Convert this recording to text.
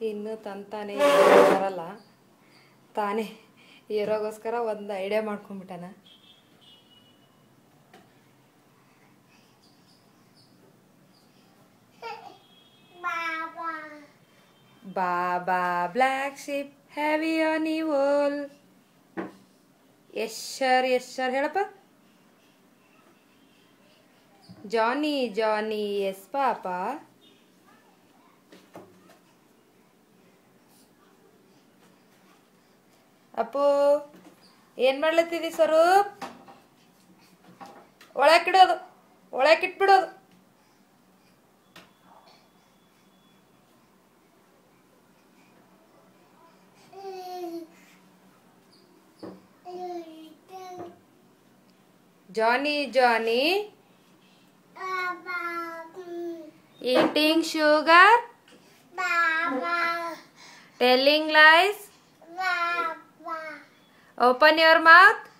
ಇನ್ನು ತಂತಾನೆ ಬರಲ್ಲ. ತಾನೇ ಇರೋಗೋಸ್ಕರ ಒಂದು idea ಮಾಡ್ಕೊಂಡ್ಬಿಟ್ಟಾನ. Baa baa black sheep have you any wool ಎಷ್ಟರ್ ಎಷ್ಟರ್ ಹೇಳಪ್ಪ. Johnny Johnny, yes papa. Appu ಏನ್ ಮಾಡ್ಲತ್ತಿದಿ ಸ್ವರೂಪ್ ಒಳಕಿಡೋದು ಒಳಕಿಟ್ಬಿಡೋದು Johnny Johnny eating sugar telling lies Open your mouth.